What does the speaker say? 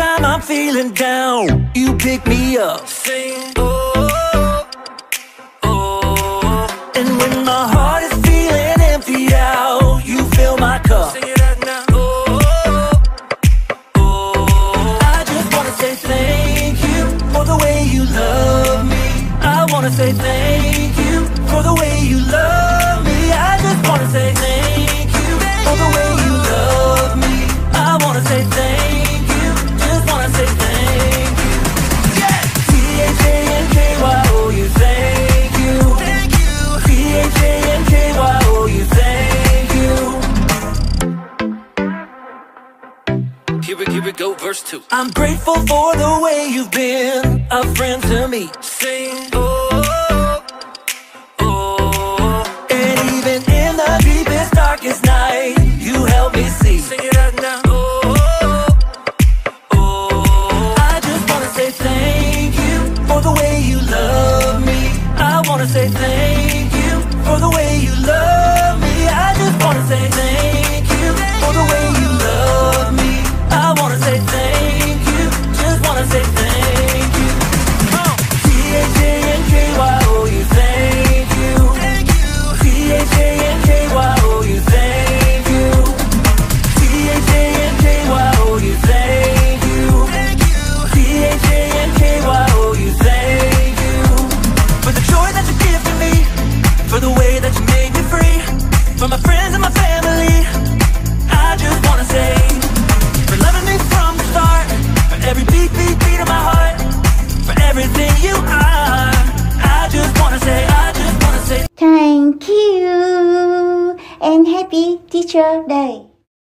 I'm feeling down, you pick me up. Sing, oh, oh, And when my heart is feeling empty out, you fill my cup. sing it out now. Oh, oh, I just wanna say thank you for the way you love me. I wanna say thank you Here we, go, verse two. I'm grateful for the way you've been a friend to me. Sing, oh, oh, And even in the deepest, darkest night, you help me see. sing it out now. Oh, oh, I just wanna say thank you for the way you love me. I wanna say thank you for the way you love me. That you made me free, for my friends and my family, I just wanna say, for loving me from the start, for every beat, beat, beat of my heart, for everything you are, I just wanna say, I just wanna say. Thank you and happy Teacher Day.